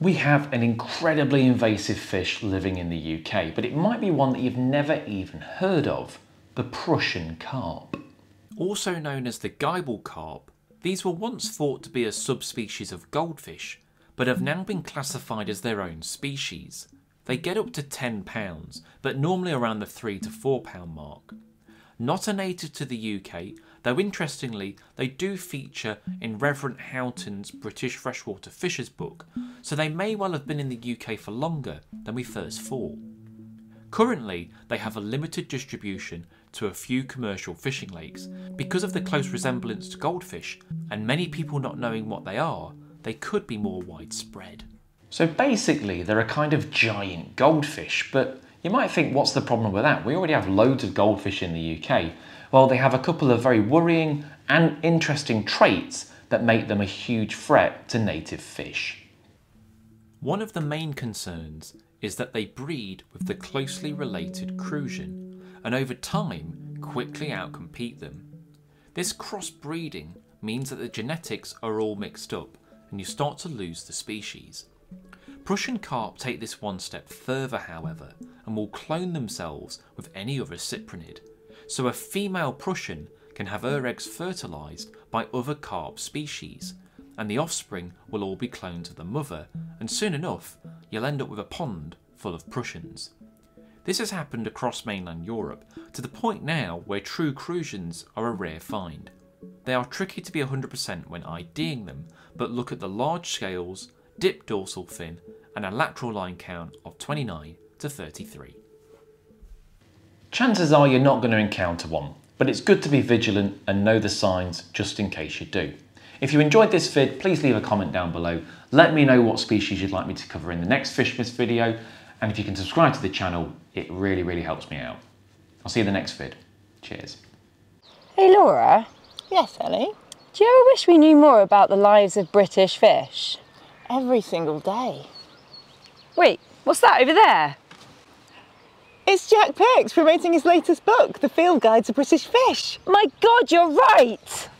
We have an incredibly invasive fish living in the UK, but it might be one that you've never even heard of the Prussian carp. Also known as the Gibel carp, these were once thought to be a subspecies of goldfish, but have now been classified as their own species. They get up to 10 pounds, but normally around the 3 to 4 pound mark. Not a native to the UK, though interestingly, they do feature in Reverend Houghton's British Freshwater Fishes book, so they may well have been in the UK for longer than we first thought. Currently, they have a limited distribution to a few commercial fishing lakes. Because of the close resemblance to goldfish, and many people not knowing what they are, they could be more widespread. So basically, they're a kind of giant goldfish, but you might think, what's the problem with that? We already have loads of goldfish in the UK. Well, they have a couple of very worrying and interesting traits that make them a huge threat to native fish. One of the main concerns is that they breed with the closely related crucian and over time quickly outcompete them. This crossbreeding means that the genetics are all mixed up and you start to lose the species. Prussian carp take this one step further, however, and will clone themselves with any other cyprinid. So a female Prussian can have her eggs fertilised by other carp species, and the offspring will all be cloned to the mother, and soon enough, you'll end up with a pond full of Prussians. This has happened across mainland Europe, to the point now where true Crucians are a rare find. They are tricky to be 100% when IDing them, but look at the large scales, dip dorsal fin, and a lateral line count of 29 to 33. Chances are you're not going to encounter one, but it's good to be vigilant and know the signs just in case you do. If you enjoyed this vid, please leave a comment down below. Let me know what species you'd like me to cover in the next Fish Myths video, and if you can subscribe to the channel, it really, really helps me out. I'll see you in the next vid. Cheers. Hey Laura, Yes, Ellie. do you ever wish we knew more about the lives of British fish? Every single day. Wait, what's that over there? It's Jack Perks promoting his latest book, The Field Guide to British Fish. My God, you're right!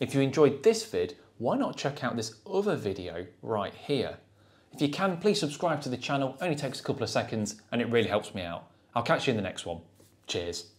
If you enjoyed this vid, why not check out this other video right here? If you can, please subscribe to the channel, only takes a couple of seconds and it really helps me out. I'll catch you in the next one. Cheers.